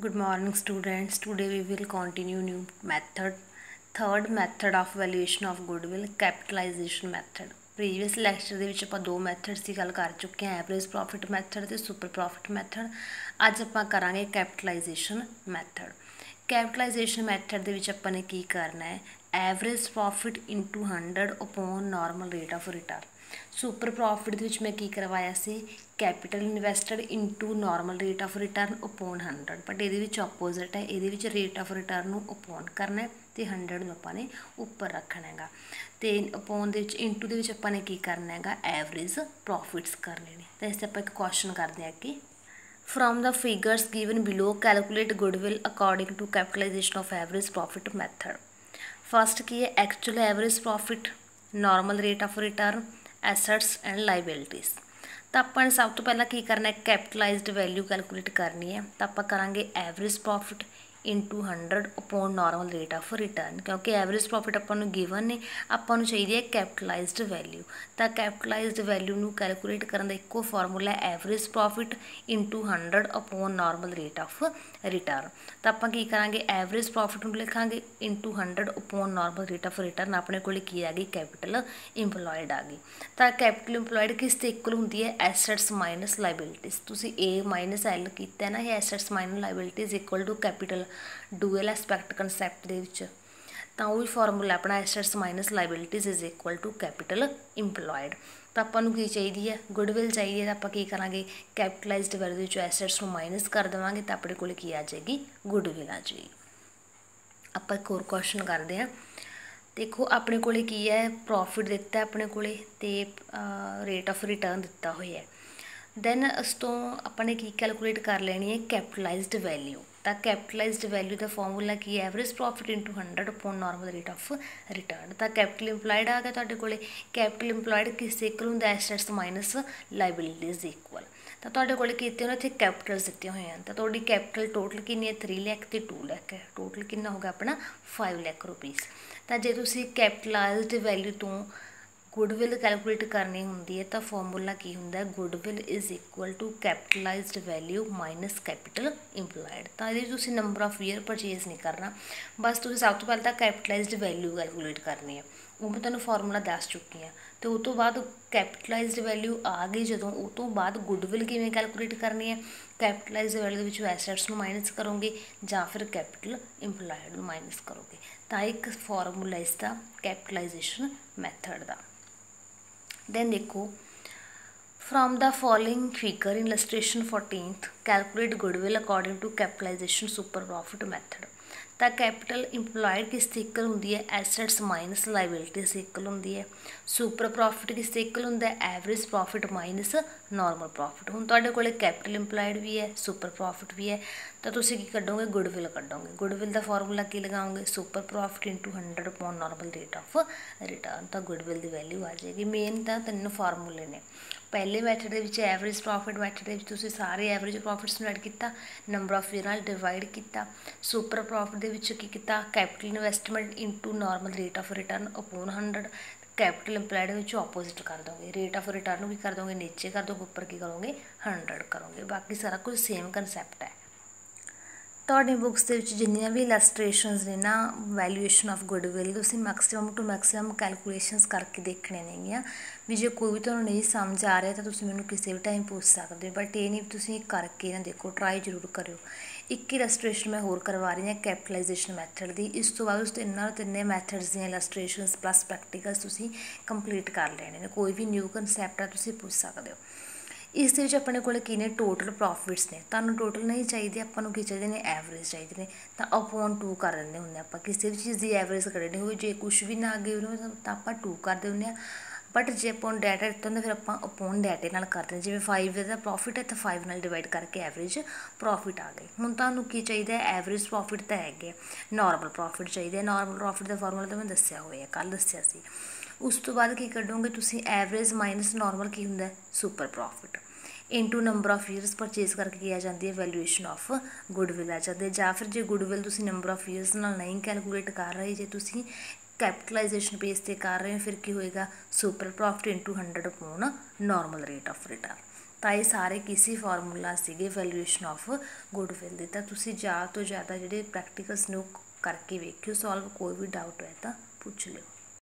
Good morning students. Today we will continue new method. Third method of valuation of goodwill capitalization method. Previous lecture ਦੇ ਵਿੱਚ ਆਪਾਂ ਦੋ methods ਦੀ ਗੱਲ ਕਰ ਚੁੱਕੇ ਹਾਂ ਐਵਰੇਜ ਪ੍ਰੋਫਿਟ ਮੈਥਡ ਤੇ ਸੁਪਰ ਪ੍ਰੋਫਿਟ ਮੈਥਡ ਅੱਜ ਆਪਾਂ ਕਰਾਂਗੇ ਕੈਪੀਟਲਾਈਜੇਸ਼ਨ ਮੈਥਡ ਕੈਪੀਟਲਾਈਜੇਸ਼ਨ ਮੈਥਡ ਦੇ ਵਿੱਚ ਆਪਾਂ ਨੇ ਕੀ ਕਰਨਾ ਹੈ? Average profit into 100 upon normal rate of return super profit ਦੇ ਵਿੱਚ ਮੈਂ ਕੀ ਕਰਵਾਇਆ ਸੀ? Capital invested into normal rate of return upon 100 but ਇਹਦੇ ਵਿੱਚ ਆਪੋਜ਼ਿਟ ਹੈ। ਇਹਦੇ ਵਿੱਚ ਰੇਟ ਆਫ ਰਿਟਰਨ ਨੂੰ ਅਪੋਨ ਕਰਨਾ ਹੈ ਤੇ 100 ਨੂੰ ਆਪਾਂ ਨੇ ਉੱਪਰ ਰੱਖਣਾ ਹੈਗਾ। ਤੇ ਅਪੋਨ ਦੇ ਵਿੱਚ ਇਨਟੂ ਦੇ ਵਿੱਚ ਆਪਾਂ ਨੇ ਕੀ ਕਰਨਾ ਹੈਗਾ? ਐਵਰੇਜ ਪ੍ਰੋਫਿਟਸ ਕਰਨੇ ਨੇ ਤਾਂ ਇਸ ਤੇ ਆਪਾਂ ਇੱਕ ਕੁਐਸਚਨ ਕਰਦੇ ਹਾਂ ਕਿ from the figures given below calculate goodwill according to capitalization of average profit method first ਕੀ ਹੈ actual average profit normal rate of return assets and liabilities ਤਾਂ ਆਪਾਂ ਨੇ ਸਭ ਤੋਂ ਪਹਿਲਾਂ ਕੀ ਕਰਨਾ ਹੈ ਕੈਪੀਟਲਾਈਜ਼ਡ ਵੈਲਿਊ ਕੈਲਕੂਲੇਟ ਕਰਨੀ ਹੈ ਤਾਂ ਆਪਾਂ ਕਰਾਂਗੇ average profit into 100 upon normal rate of return ਕਿਉਂਕਿ ਐਵਰੇਜ ਪ੍ਰੋਫਿਟ ਆਪਾਂ ਨੂੰ ਗਿਵਨ ਨੇ ਆਪਾਂ ਨੂੰ ਚਾਹੀਦੀ ਹੈ ਕੈਪੀਟਲਾਈਜ਼ਡ ਵੈਲਿਊ ਤਾਂ ਕੈਪੀਟਲਾਈਜ਼ਡ ਵੈਲਿਊ ਨੂੰ ਕੈਲਕੂਲੇਟ ਕਰਨ ਦਾ ਇੱਕੋ ਫਾਰਮੂਲਾ ਹੈ average profit into 100 upon normal rate of return ਤਾਂ ਆਪਾਂ ਕੀ ਕਰਾਂਗੇ ਐਵਰੇਜ ਪ੍ਰੋਫਿਟ ਨੂੰ ਲਿਖਾਂਗੇ into 100 upon normal rate of return ਆਪਣੇ ਕੋਲ ਕੀ ਆ ਗਈ ਕੈਪੀਟਲ ਇੰਪਲੋਇਡ ਆ ਗਈ ਤਾਂ ਕੈਪੀਟਲ ਇੰਪਲੋਇਡ ਕਿਸ ਤੇ ਇਕੁਅਲ ਹੁੰਦੀ ਹੈ ਐਸੈਟਸ ਮਾਈਨਸ ਲਾਇਬਿਲਿਟੀਜ਼ ਤੁਸੀਂ A ਮਾਈਨਸ L ਕੀਤਾ ਨਾ ਇਹ assets minus liabilities equal to capital dual aspect concept ਦੇ ਵਿੱਚ, ਤਾਂ ਉਹ ਹੀ ਫਾਰਮੂਲਾ ਆਪਣਾ assets minus liabilities is equal to capital employed ਤਾਂ ਆਪਾਂ ਨੂੰ ਕੀ ਚਾਹੀਦੀ ਹੈ? ਗੁੱਡਵਿਲ ਚਾਹੀਦੀ ਹੈ, ਤਾਂ ਆਪਾਂ ਕੀ ਕਰਾਂਗੇ? ਕੈਪੀਟਲਾਈਜ਼ਡ ਵੈਲਿਊ ਵਿੱਚੋਂ ਐਸੈਟਸ ਨੂੰ ਮਾਈਨਸ ਕਰ ਦੇਵਾਂਗੇ, ਤਾਂ ਆਪਣੇ ਕੋਲ ਕੀ ਆ ਜਾਏਗੀ? ਗੁੱਡਵਿਲ ਆ ਜਾਏਗੀ। ਆਪਾਂ ਇੱਕ ਹੋਰ ਕੁਐਸਚਨ ਕਰਦੇ ਹਾਂ। ਦੇਖੋ, ਆਪਣੇ ਕੋਲੇ ਕੀ ਹੈ? ਪ੍ਰੋਫਿਟ ਦਿੱਤਾ ਆਪਣੇ ਕੋਲੇ ਤੇ ਰੇਟ ਆਫ ਰਿਟਰਨ ਦਿੱਤਾ ਹੋਇਆ ਹੈ। ਦੈਨ ਉਸ ਤੋਂ ਆਪਾਂ ਨੇ ਕੀ ਕੈਲਕੂਲੇਟ ਕਰ ਲੈਣੀ ਹੈ ਕੈਪੀਟਲਾਈਜ਼ਡ ਵੈਲਿਊ ਤਾਂ ਕੈਪੀਟਲਾਈਜ਼ਡ ਵੈਲਿਊ ਦਾ ਫਾਰਮੂਲਾ ਕੀ ਹੈ? Average profit into 100 upon normal rate of return ਤਾਂ ਕੈਪੀਟਲ ਇੰਪਲਾਈਡ ਆ ਗਿਆ ਤੁਹਾਡੇ ਕੋਲੇ। ਕੈਪੀਟਲ ਇੰਪਲਾਈਡ ਕਿਸ ਦੇ ਇਕੁਅਲ ਹੁੰਦਾ? ਐਸੈਟਸ ਮਾਈਨਸ ਲਾਇਬਿਲਿਟੀਜ਼ ਇਕੁਅਲ ਤਾਂ ਤੁਹਾਡੇ ਕੋਲ ਕੀਤੇ ਉਹਨਾਂ ਇੱਥੇ ਕੈਪੀਟਲਸ ਦਿੱਤੇ ਹੋਏ ਹਨ। ਤਾਂ ਤੁਹਾਡੀ ਕੈਪੀਟਲ ਟੋਟਲ ਕਿੰਨੀ ਹੈ? 3 ਲੱਖ ਤੇ 2 ਲੱਖ ਹੈ। ਟੋਟਲ ਕਿੰਨਾ ਹੋਗਾ ਆਪਣਾ? 5 ਲੱਖ ਰੁਪੀਸ ਤਾਂ ਜੇ ਤੁਸੀਂ ਕੈਪੀਟਲਾਈਜ਼ਡ ਵੈਲਿਊ ਤੋਂ ਗੁੱਡਵਿਲ ਕੈਲਕੂਲੇਟ ਕਰਨੀ ਹੁੰਦੀ ਹੈ ਤਾਂ ਫਾਰਮੂਲਾ ਕੀ ਹੁੰਦਾ ਹੈ? Goodwill is equal to capitalised value minus capital employed ਤਾਂ ਇਹਦੇ ਤੁਸੀਂ ਨੰਬਰ ਆਫ ਈਅਰ ਪਰਚੇਸ ਨਹੀਂ ਕਰਨਾ। ਬਸ ਤੁਸੀਂ ਸਭ ਤੋਂ ਪਹਿਲਾਂ ਤਾਂ ਕੈਪੀਟਲਾਈਜ਼ਡ ਵੈਲਿਊ ਕੈਲਕੂਲੇਟ ਕਰਨੀ ਹੈ। ਉਹ ਮੈਂ ਤੁਹਾਨੂੰ ਫਾਰਮੂਲਾ ਦੱਸ ਚੁੱਕੀ ਹਾਂ। ਤੇ ਉਸ ਤੋਂ ਬਾਅਦ ਕੈਪੀਟਲਾਈਜ਼ਡ ਵੈਲਿਊ ਆ ਗਈ। ਜਦੋਂ ਉਹ ਤੋਂ ਬਾਅਦ ਗੁੱਡਵਿਲ ਕਿਵੇਂ ਕੈਲਕੂਲੇਟ ਕਰਨੀ ਹੈ? ਕੈਪੀਟਲਾਈਜ਼ਡ ਵੈਲਿਊ ਦੇ ਵਿੱਚੋਂ ਐਸੈਟਸ ਨੂੰ ਮਾਈਨਸ ਕਰੋਗੇ ਜਾਂ ਫਿਰ ਕੈਪੀਟਲ ਇੰਪਲਾਈਡ ਨੂੰ ਮਾਈਨਸ ਕਰੋਗੇ। ਤਾਂ ਇੱਕ ਫਾਰਮੂਲਾ ਇਸ ਦਾ ਕੈਪੀਟਲਾਈਜੇਸ਼ਨ ਮੈਥਡ ਦਾ। Then ਦੇਖੋ from the following figure illustration 14th calculate goodwill according to capitalization super profit method ਤਾਂ ਕੈਪੀਟਲ ਇੰਪਲੋਇਡ ਕਿਸ ਤੇ ਇਕੁਅਲ ਹੁੰਦੀ ਹੈ? ਐਸੈਟਸ ਮਾਈਨਸ ਲਾਇਬਿਲਿਟੀਜ਼ ਇਕੁਅਲ ਹੁੰਦੀ ਹੈ? ਸੁਪਰ ਪ੍ਰੋਫਿਟ ਕਿਸ ਤੇ ਇਕੁਅਲ ਹੁੰਦਾ ਹੈ? Average profit minus normal profit ਹੁਣ ਤੁਹਾਡੇ ਕੋਲੇ ਕੈਪੀਟਲ ਇੰਪਲੋਇਡ ਵੀ ਹੈ ਸੁਪਰ ਪ੍ਰੋਫਿਟ ਵੀ ਹੈ। ਤਾਂ ਤੁਸੀਂ ਕੀ ਕੱਢੋਗੇ? ਗੁੱਡਵਿਲ ਕੱਢੋਗੇ। ਗੁੱਡਵਿਲ ਦਾ ਫਾਰਮੂਲਾ ਕੀ ਲਗਾਓਗੇ? Super profit into 100 upon normal rate of return ਤਾਂ ਗੁੱਡਵਿਲ ਦੀ ਵੈਲਿਊ ਆ ਜਾਏਗੀ। ਮੇਨ ਤਾਂ ਤਿੰਨ ਫਾਰਮੂਲੇ ਨੇ। ਪਹਿਲੇ ਮੈਥਡ ਦੇ ਵਿੱਚ ਐਵਰੇਜ ਪ੍ਰੋਫਿਟ ਮੈਥਡ ਦੇ ਵਿੱਚ ਤੁਸੀਂ ਸਾਰੇ ਐਵਰੇਜ ਪ੍ਰੋਫਿਟਸ ਨੂੰ ਐਡ ਕੀਤਾ। ਨੰਬਰ ਆਫ ਈਅਰ ਨਾਲ ਡਿਵਾਈਡ ਕੀਤਾ। ਸੁਪਰ ਪ੍ਰੋਫਿਟ ਦੇ ਵਿੱਚ ਕੀ ਕੀਤਾ? Capital investment into normal rate of return upon 100 capital employed ਵਿੱਚ ਆਪੋਜ਼ਿਟ ਕਰ ਦੋਗੇ। ਰੇਟ ਆਫ ਰਿਟਰਨ ਨੂੰ ਵੀ ਕਰ ਦੋਗੇ? ਨੀਚੇ ਕਰ ਦੋਗੇ, ਉੱਪਰ ਕੀ ਕਰੋਗੇ? 100 ਕਰੋਗੇ। ਬਾਕੀ ਸਾਰਾ ਕੁਝ ਸੇਮ ਕਨਸੈਪਟ ਹੈ। ਤੁਹਾਡੇ ਬੁੱਕਸ ਦੇ ਵਿੱਚ ਜਿੰਨੀਆਂ ਵੀ ਇਲਸਟ੍ਰੇਸ਼ਨਸ ਨੇ ਨਾ ਵੈਲਿਊਏਸ਼ਨ ਆਫ ਗੁੱਡਵਿਲ ਤੁਸੀਂ ਮੈਕਸਿਮਮ ਟੂ ਮੈਕਸਿਮਮ ਕੈਲਕੂਲੇਸ਼ਨਸ ਕਰਕੇ ਦੇਖਣੇ ਨੇਗੀਆਂ ਵੀ ਜੇ ਕੋਈ ਵੀ ਤੁਹਾਨੂੰ ਨਹੀਂ ਸਮਝ ਆ ਰਿਹਾ ਤਾਂ ਤੁਸੀਂ ਮੈਨੂੰ ਕਿਸੇ ਵੀ ਟਾਈਮ ਪੁੱਛ ਸਕਦੇ ਹੋ। ਬਟ ਇਹ ਨਹੀਂ ਤੁਸੀਂ ਕਰਕੇ ਨਾ ਦੇਖੋ ਟਰਾਈ ਜ਼ਰੂਰ ਕਰਿਓ। ਇੱਕ ਇਲਸਟ੍ਰੇਸ਼ਨ ਮੈਂ ਹੋਰ ਕਰਵਾ ਰਹੀ ਹਾਂ ਕੈਪੀਟਲਾਈਜੇਸ਼ਨ ਮੈਥਡ ਦੀ। ਇਸ ਤੋਂ ਬਾਅਦ ਉਸ ਤਿੰਨਾਂ ਤਿੰਨੇ ਮੈਥਡਸ ਦੀਆਂ ਇਲਸਟ੍ਰੇਸ਼ਨਸ ਪਲੱਸ ਪ੍ਰੈਕਟੀਕਲਸ ਤੁਸੀਂ ਕੰਪਲੀਟ ਕਰ ਲੈਣੇ ਨੇ। ਕੋਈ ਵੀ ਨਿਊ ਕਨਸੈਪਟ ਆ, ਤੁਸੀਂ ਪੁੱਛ ਸਕਦੇ ਹੋ। ਇਸ ਦੇ ਵਿੱਚ ਆਪਣੇ ਕੋਲ ਕੀ ਨੇ? ਟੋਟਲ ਪ੍ਰੋਫਿਟਸ ਨੇ। ਤੁਹਾਨੂੰ ਟੋਟਲ ਨਹੀਂ ਚਾਹੀਦੇ, ਆਪਾਂ ਨੂੰ ਕੀ ਚਾਹੀਦੇ ਨੇ? ਐਵਰੇਜ ਚਾਹੀਦੇ ਨੇ। ਤਾਂ ਅਪੋਨ 2 ਕਰ ਦਿੰਦੇ ਹੁੰਦੇ ਆਪਾਂ। ਕਿਸੇ ਵੀ ਚੀਜ਼ ਦੀ ਐਵਰੇਜ ਕੱਢਣੀ ਹੋਵੇ ਜੇ ਕੁਝ ਵੀ ਨਾ ਅੱਗੇ ਉਹਨੂੰ ਤਾਂ ਆਪਾਂ 2 ਕਰਦੇ ਹੁੰਦੇ ਆ ਬਟ ਜੇ ਆਪਾਂ ਡੈਟਾ ਦਿੱਤਾ ਹੁੰਦਾ, ਫਿਰ ਆਪਾਂ ਅਪੋਨ ਡੈਟੇ ਨਾਲ ਕਰਦੇ ਹਾਂ। ਜਿਵੇਂ 5 ਦਾ ਪ੍ਰੋਫਿਟ ਹੈ, ਤਾਂ 5 ਨਾਲ ਡਿਵਾਈਡ ਕਰਕੇ ਐਵਰੇਜ ਪ੍ਰੋਫਿਟ ਆ ਗਈ। ਹੁਣ ਤੁਹਾਨੂੰ ਕੀ ਚਾਹੀਦਾ ਹੈ? ਐਵਰੇਜ ਪ੍ਰੋਫਿਟ ਤਾਂ ਹੈਗੇ ਨਾਰਮਲ ਪ੍ਰੋਫਿਟ ਚਾਹੀਦਾ ਹੈ। ਨਾਰਮਲ ਪ੍ਰੋਫਿਟ ਦਾ ਫਾਰਮੂਲਾ ਤਾਂ ਮੈਂ ਦੱਸਿਆ ਹੋਇਆ। ਕੱਲ ਦੱਸਿਆ ਸੀ। ਉਸ ਤੋਂ ਬਾਅਦ ਕੀ ਕੱਢੋਗੇ? ਤੁਸੀਂ ਐਵਰੇਜ ਮਾਈਨਸ ਨਾਰਮਲ ਕੀ ਹੁੰਦਾ? Super profit into number of years purchase ਕਰਕੇ ਕੀ ਆ ਜਾਂਦੀ ਹੈ? ਵੈਲਿਊਏਸ਼ਨ ਆਫ ਗੁੱਡਵਿਲ ਆ ਜਾਂਦੀ ਹੈ। ਜਾਂ ਫਿਰ ਜੇ ਗੁੱਡਵਿਲ ਤੁਸੀਂ ਨੰਬਰ ਆਫ ਈਅਰਸ ਨਾਲ ਨਹੀਂ ਕੈਲਕੂਲੇਟ ਕਰ ਰਹੇ, ਜੇ ਤੁਸੀਂ ਕੈਪੀਟਲਾਈਜੇਸ਼ਨ ਬੇਸ ਤੇ ਕਰ ਰਹੇ ਹੋ, ਫਿਰ ਕੀ ਹੋਏਗਾ? Super profit into 100 upon normal rate of return ਤਾਂ ਇਹ ਸਾਰੇ ਕਿਸੇ ਫਾਰਮੂਲਾ ਸੀਗੇ ਵੈਲਿਊਏਸ਼ਨ ਆਫ ਗੁੱਡਵਿਲ ਦੇ। ਤਾਂ ਤੁਸੀਂ ਜ਼ਿਆਦਾ ਤੋਂ ਜ਼ਿਆਦਾ ਜਿਹੜੇ ਪ੍ਰੈਕਟੀਕਲਸ ਨੂੰ ਕਰਕੇ ਵੇਖਿਓ ਸੋਲਵ ਕੋਈ ਵੀ ਡਾਊਟ ਹੋਏ ਤਾਂ ਪੁੱਛ ਲਿਓ।